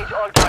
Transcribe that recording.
engage all